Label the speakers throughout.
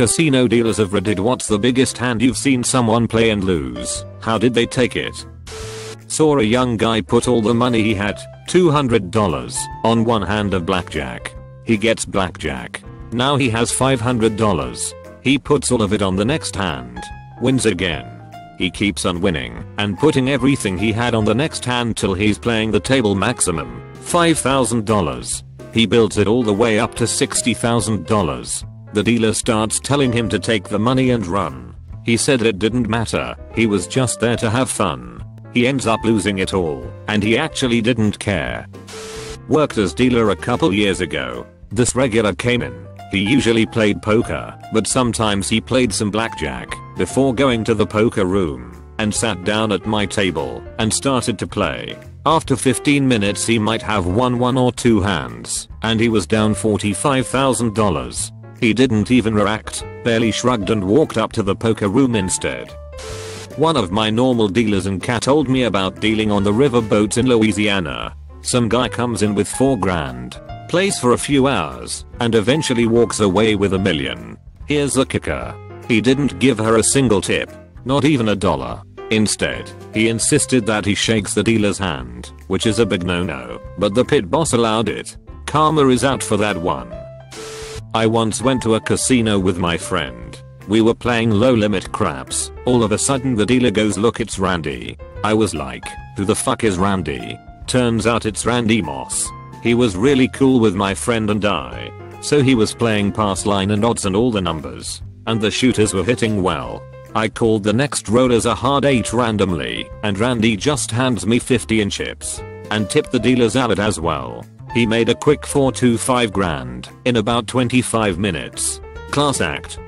Speaker 1: Casino dealers of Reddit what's the biggest hand you've seen someone play and lose? How did they take it? Saw a young guy put all the money he had, $200, on one hand of blackjack. He gets blackjack. Now he has $500. He puts all of it on the next hand. Wins again. He keeps on winning and putting everything he had on the next hand till he's playing the table maximum, $5,000. He builds it all the way up to $60,000. The dealer starts telling him to take the money and run. He said it didn't matter, he was just there to have fun. He ends up losing it all, and he actually didn't care. Worked as dealer a couple years ago. This regular came in. He usually played poker, but sometimes he played some blackjack before going to the poker room and sat down at my table and started to play. After 15 minutes he might have won one or two hands, and he was down $45,000. He didn't even react, barely shrugged and walked up to the poker room instead. One of my normal dealers in cat told me about dealing on the river boats in Louisiana. Some guy comes in with 4 grand, plays for a few hours, and eventually walks away with a million. Here's the kicker. He didn't give her a single tip, not even a dollar. Instead, he insisted that he shakes the dealer's hand, which is a big no-no, but the pit boss allowed it. Karma is out for that one. I once went to a casino with my friend. We were playing low limit craps. All of a sudden the dealer goes look it's Randy. I was like, who the fuck is Randy? Turns out it's Randy Moss. He was really cool with my friend and I. So he was playing pass line and odds and all the numbers. And the shooters were hitting well. I called the next roll as a hard 8 randomly, and Randy just hands me 50 in chips. And tipped the dealer's wallet as well. He made a quick 425 grand in about 25 minutes. Class act.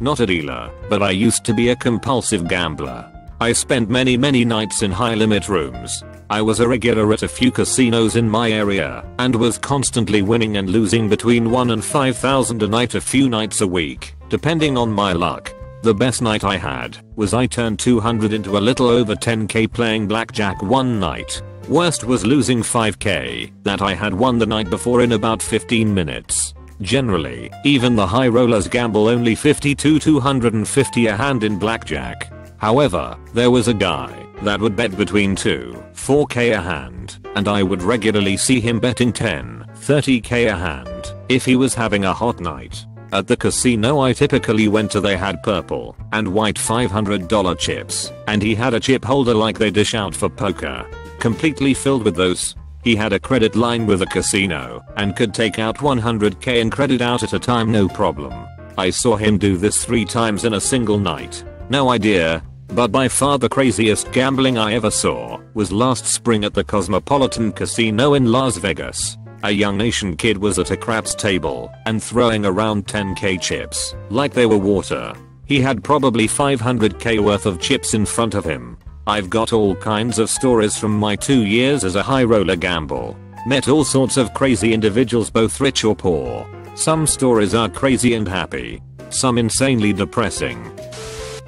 Speaker 1: Not a dealer, but I used to be a compulsive gambler. I spent many many nights in high limit rooms. I was a regular at a few casinos in my area and was constantly winning and losing between 1 and 5000 a night a few nights a week, depending on my luck. The best night I had was I turned 200 into a little over 10k playing blackjack one night. Worst was losing 5k that I had won the night before in about 15 minutes. Generally, even the high rollers gamble only 50 to 250 a hand in blackjack. However, there was a guy that would bet between 2, 4k a hand, and I would regularly see him betting 10, 30k a hand if he was having a hot night. At the casino I typically went to they had purple and white $500 chips, and he had a chip holder like they dish out for poker completely filled with those. He had a credit line with a casino and could take out 100k in credit out at a time no problem. I saw him do this 3 times in a single night. No idea, but by far the craziest gambling I ever saw was last spring at the Cosmopolitan Casino in Las Vegas. A young Asian kid was at a craps table and throwing around 10k chips like they were water. He had probably 500k worth of chips in front of him I've got all kinds of stories from my two years as a high roller gamble. Met all sorts of crazy individuals both rich or poor. Some stories are crazy and happy. Some insanely depressing.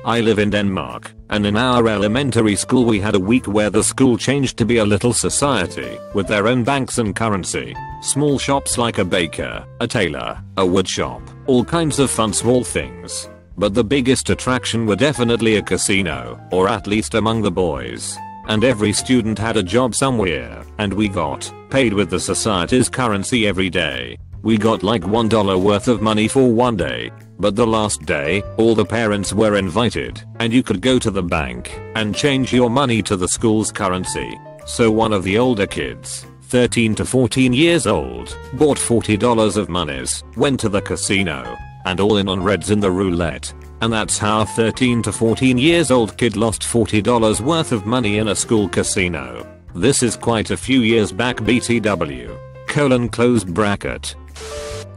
Speaker 1: I live in Denmark, and in our elementary school we had a week where the school changed to be a little society, with their own banks and currency. Small shops like a baker, a tailor, a wood shop, all kinds of fun small things. But the biggest attraction were definitely a casino, or at least among the boys. And every student had a job somewhere, and we got paid with the society's currency every day. We got like $1 worth of money for one day. But the last day, all the parents were invited, and you could go to the bank and change your money to the school's currency. So one of the older kids, 13 to 14 years old, bought $40 of monies, went to the casino, and all in on reds in the roulette. And that's how a 13 to 14 years old kid lost $40 worth of money in a school casino. This is quite a few years back BTW. Colon closed bracket.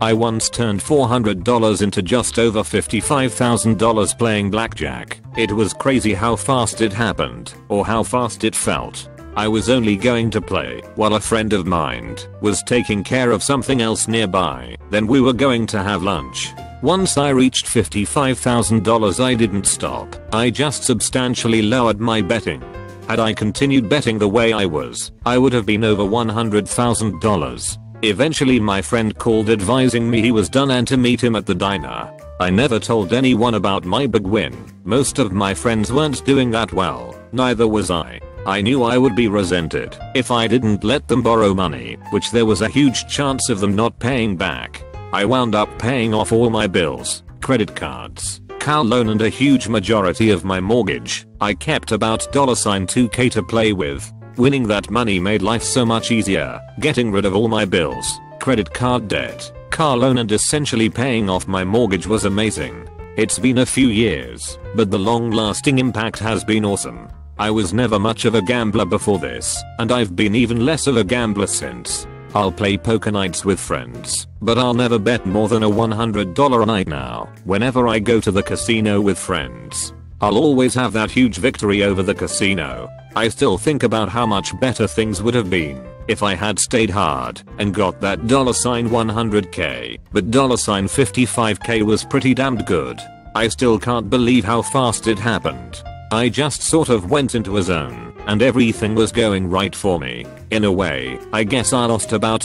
Speaker 1: I once turned $400 into just over $55,000 playing blackjack. It was crazy how fast it happened, or how fast it felt. I was only going to play while a friend of mine was taking care of something else nearby. Then we were going to have lunch. Once I reached $55,000 I didn't stop. I just substantially lowered my betting. Had I continued betting the way I was, I would have been over $100,000. Eventually my friend called advising me he was done and to meet him at the diner. I never told anyone about my big win. Most of my friends weren't doing that well, neither was I. I knew I would be resented if I didn't let them borrow money, which there was a huge chance of them not paying back. I wound up paying off all my bills, credit cards, car loan and a huge majority of my mortgage. I kept about $2k to play with. Winning that money made life so much easier, getting rid of all my bills, credit card debt, car loan and essentially paying off my mortgage was amazing. It's been a few years, but the long lasting impact has been awesome. I was never much of a gambler before this, and I've been even less of a gambler since. I'll play poker nights with friends, but I'll never bet more than a $100 a night now, whenever I go to the casino with friends. I'll always have that huge victory over the casino. I still think about how much better things would have been if I had stayed hard and got that dollar sign 100k, but dollar sign 55k was pretty damned good. I still can't believe how fast it happened. I just sort of went into a zone and everything was going right for me. In a way, I guess I lost about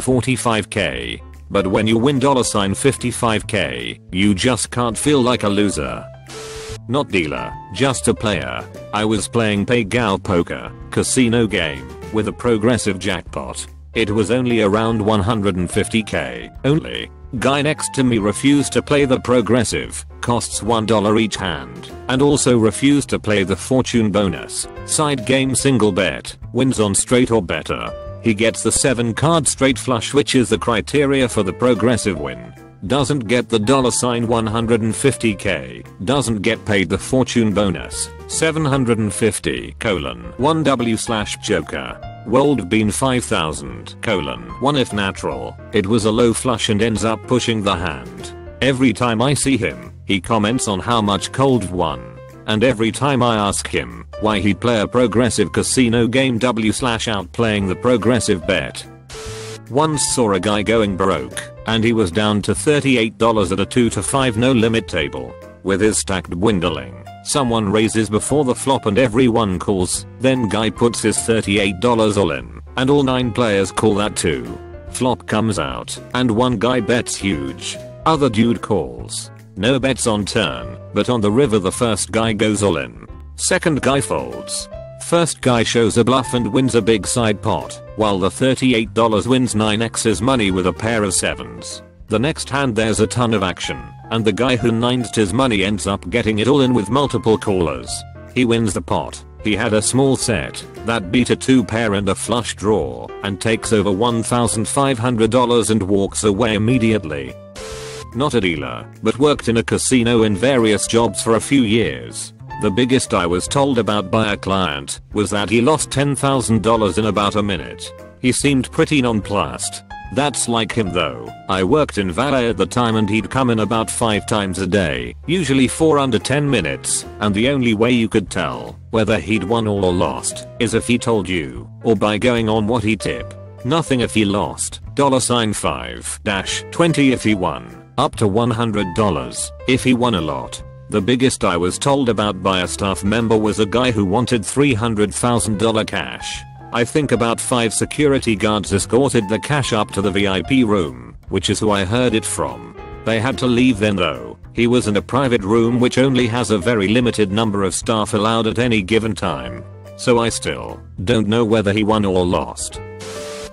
Speaker 1: $45k. But when you win $55k, you just can't feel like a loser. Not dealer, just a player. I was playing Pai Gow Poker, casino game, with a progressive jackpot. It was only around 150k, only. Guy next to me refused to play the progressive, costs $1 each hand, and also refused to play the fortune bonus, side game single bet, wins on straight or better. He gets the 7 card straight flush which is the criteria for the progressive win. Doesn't get the dollar sign 150k, doesn't get paid the fortune bonus, 750 colon 1w slash joker. Rolled bean 5000 colon 1 if natural. It was a low flush and ends up pushing the hand. Every time I see him, he comments on how much cold won. And every time I ask him why he'd play a progressive casino game W slash out playing the progressive bet. Once saw a guy going broke, and he was down to $38 at a 2 to 5 no limit table. With his stack dwindling, someone raises before the flop and everyone calls, then guy puts his $38 all in, and all 9 players call that too. Flop comes out, and one guy bets huge. Other dude calls. No bets on turn, but on the river the first guy goes all in. Second guy folds. First guy shows a bluff and wins a big side pot, while the $38 wins 9x's money with a pair of sevens. The next hand there's a ton of action, and the guy who nined his money ends up getting it all in with multiple callers. He wins the pot. He had a small set that beat a 2 pair and a flush draw and takes over $1,500 and walks away immediately. Not a dealer, but worked in a casino in various jobs for a few years. The biggest I was told about by a client was that he lost $10,000 in about a minute. He seemed pretty nonplussed. That's like him though. I worked in valet at the time and he'd come in about 5 times a day, usually 4 under 10 minutes, and the only way you could tell whether he'd won or lost is if he told you, or by going on what he tip. Nothing if he lost, dollar sign 5 dash 20 if he won. Up to $100 if he won a lot. The biggest I was told about by a staff member was a guy who wanted $300,000 cash. I think about 5 security guards escorted the cash up to the VIP room, which is who I heard it from. They had to leave then though. He was in a private room which only has a very limited number of staff allowed at any given time. So I still don't know whether he won or lost.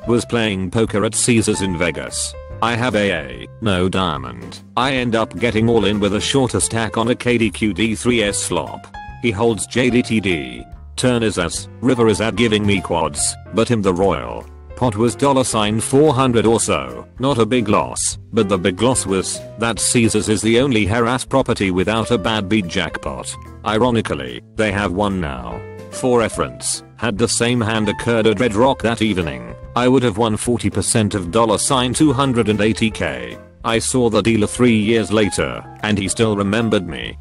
Speaker 1: Was playing poker at Caesars in Vegas. I have AA, no diamond. I end up getting all in with a shorter stack on a KDQD3S flop. He holds JDTD. Turn is as, river is at giving me quads, but him the royal. Pot was dollar sign 400 or so, not a big loss, but the big loss was that Caesars is the only Harrah's property without a bad beat jackpot. Ironically, they have one now. For reference, had the same hand occurred at Red Rock that evening, I would have won 40% of dollar sign 280k. I saw the dealer 3 years later, and he still remembered me.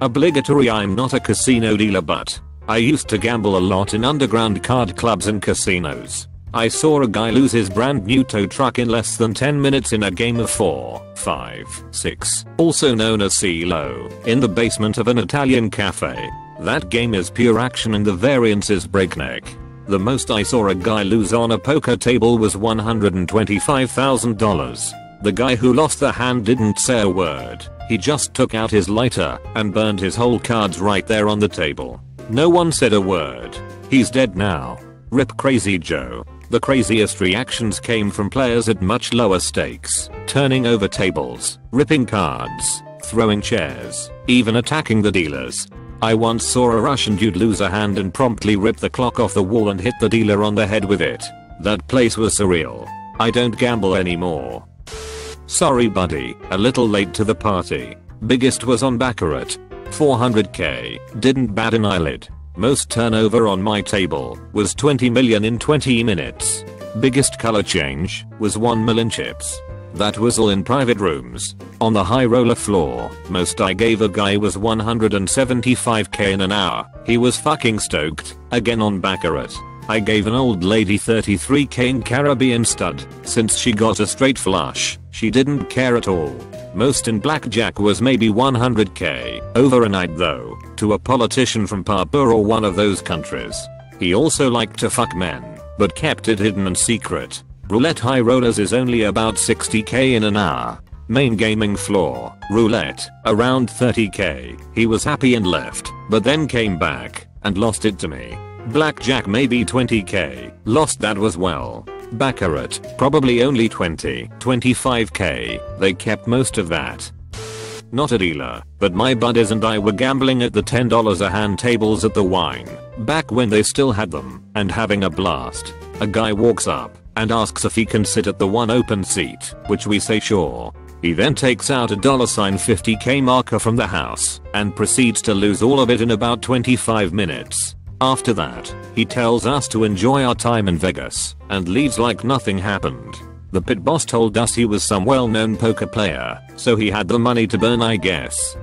Speaker 1: Obligatory I'm not a casino dealer but I used to gamble a lot in underground card clubs and casinos. I saw a guy lose his brand new tow truck in less than 10 minutes in a game of 4, 5, 6, also known as CeeLo, in the basement of an Italian cafe. That game is pure action and the variance is breakneck. The most I saw a guy lose on a poker table was $125,000. The guy who lost the hand didn't say a word. He just took out his lighter and burned his whole cards right there on the table. No one said a word. He's dead now. Rip Crazy Joe. The craziest reactions came from players at much lower stakes, turning over tables, ripping cards, throwing chairs, even attacking the dealers. I once saw a Russian dude lose a hand and promptly rip the clock off the wall and hit the dealer on the head with it. That place was surreal. I don't gamble anymore. Sorry buddy, a little late to the party. Biggest was on Baccarat. 400k, didn't bat an eyelid. Most turnover on my table was 20 million in 20 minutes. Biggest color change was 1 million chips. That was all in private rooms. On the high roller floor, most I gave a guy was 175k in an hour. He was fucking stoked, again on Baccarat. I gave an old lady 33k Caribbean stud, since she got a straight flush, she didn't care at all. Most in blackjack was maybe 100k, over a night though, to a politician from Papua or one of those countries. He also liked to fuck men, but kept it hidden and secret. Roulette high rollers is only about 60k in an hour. Main gaming floor, roulette, around 30k. He was happy and left, but then came back and lost it to me. Blackjack maybe 20k, lost that was well. Baccarat, probably only 20, 25k, they kept most of that. Not a dealer, but my buddies and I were gambling at the $10 a hand tables at the Wynn, back when they still had them, and having a blast. A guy walks up and asks if he can sit at the one open seat, which we say sure. He then takes out a dollar sign 50k marker from the house and proceeds to lose all of it in about 25 minutes. After that, he tells us to enjoy our time in Vegas and leaves like nothing happened. The pit boss told us he was some well-known poker player, so he had the money to burn I guess.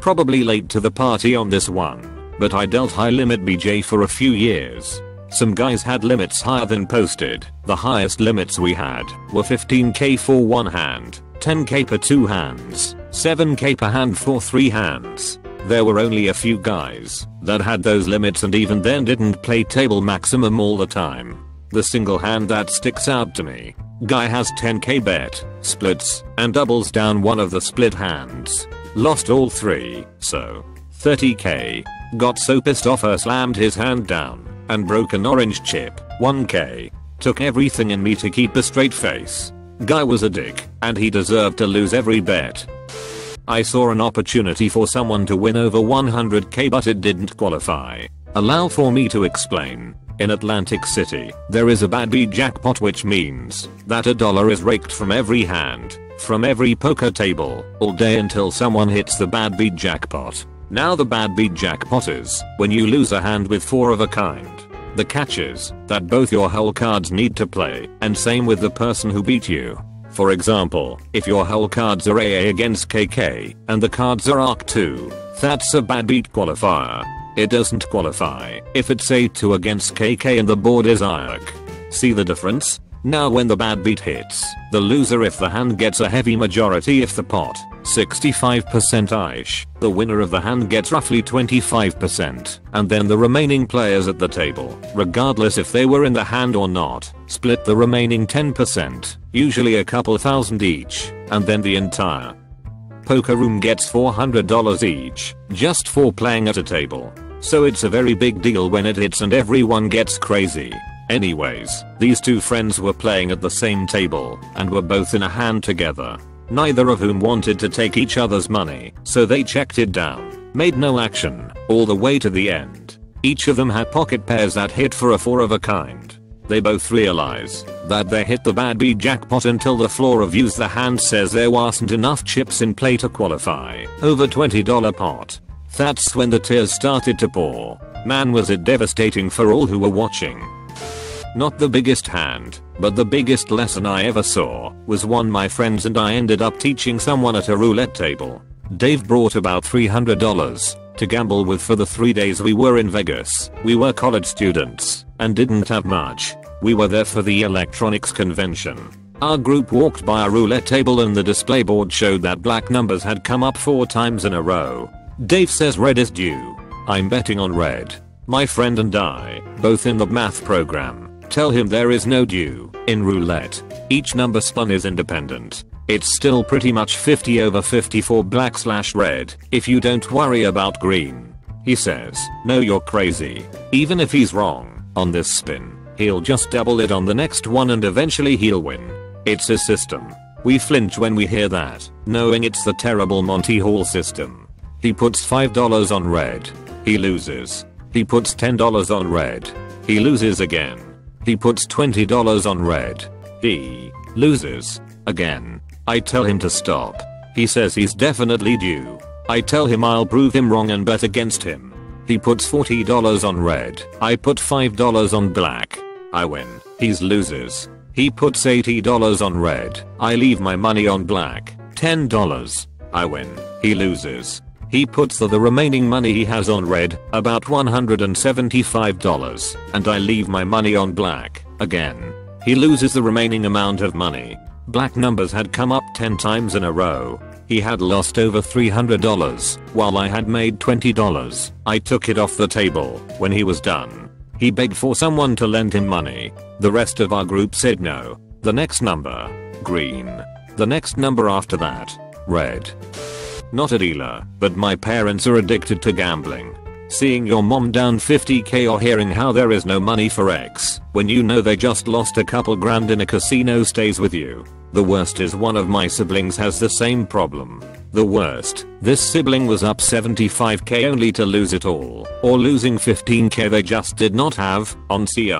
Speaker 1: Probably late to the party on this one, but I dealt high limit BJ for a few years. Some guys had limits higher than posted. The highest limits we had were 15k for one hand, 10k per two hands, 7k per hand for three hands, there were only a few guys that had those limits and even then didn't play table maximum all the time. The single hand that sticks out to me. Guy has 10k bet, splits, and doubles down one of the split hands. Lost all three, so 30k. Got so pissed off I slammed his hand down and broke an orange chip, 1k. Took everything in me to keep a straight face. Guy was a dick, and he deserved to lose every bet. I saw an opportunity for someone to win over 100k but it didn't qualify. Allow for me to explain. In Atlantic City, there is a bad beat jackpot which means that a dollar is raked from every hand, from every poker table, all day until someone hits the bad beat jackpot. Now the bad beat jackpot is when you lose a hand with four of a kind. The catch is that both your whole cards need to play, and same with the person who beat you. For example, if your whole cards are AA against KK, and the cards are ARC2, that's a bad beat qualifier. It doesn't qualify if it's A2 against KK and the board is ARC. See the difference? Now when the bad beat hits, the loser if the hand gets a heavy majority if the pot, 65% ish, the winner of the hand gets roughly 25%, and then the remaining players at the table, regardless if they were in the hand or not, split the remaining 10%, usually a couple thousand each, and then the entire poker room gets $400 each, just for playing at a table. So it's a very big deal when it hits and everyone gets crazy. Anyways, these two friends were playing at the same table and were both in a hand together. Neither of whom wanted to take each other's money, so they checked it down, made no action, all the way to the end. Each of them had pocket pairs that hit for a four of a kind. They both realize that they hit the bad beat jackpot until the floor reviews the hand says there wasn't enough chips in play to qualify. Over $20 pot. That's when the tears started to pour. Man was it devastating for all who were watching. Not the biggest hand, but the biggest lesson I ever saw was one my friends and I ended up teaching someone at a roulette table. Dave brought about $300 to gamble with for the three days we were in Vegas. We were college students and didn't have much. We were there for the electronics convention. Our group walked by a roulette table and the display board showed that black numbers had come up four times in a row. Dave says red is due. I'm betting on red. My friend and I, both in the math program, Tell him there is no due in roulette. Each number spun is independent. It's still pretty much 50 over 54 black slash red if you don't worry about green. He says, no you're crazy. Even if he's wrong on this spin, he'll just double it on the next one and eventually he'll win. It's a system. We flinch when we hear that, knowing it's the terrible Monty Hall system. He puts $5 on red. He loses. He puts $10 on red. He loses again. He puts $20 on red. He loses again. I tell him to stop. He says he's definitely due. I tell him I'll prove him wrong and bet against him. He puts $40 on red. I put $5 on black. I win. He's loses. He puts $80 on red. I leave my money on black. $10. I win. He loses. He puts the, the remaining money he has on red, about $175, and I leave my money on black, again. He loses the remaining amount of money. Black numbers had come up 10 times in a row. He had lost over $300, while I had made $20. I took it off the table when he was done. He begged for someone to lend him money. The rest of our group said no. The next number, green. The next number after that, red. Not a dealer, but my parents are addicted to gambling. Seeing your mom down 50k or hearing how there is no money for X when you know they just lost a couple grand in a casino stays with you. The worst is one of my siblings has the same problem. The worst, this sibling was up 75k only to lose it all, or losing 15k they just did not have, on CR.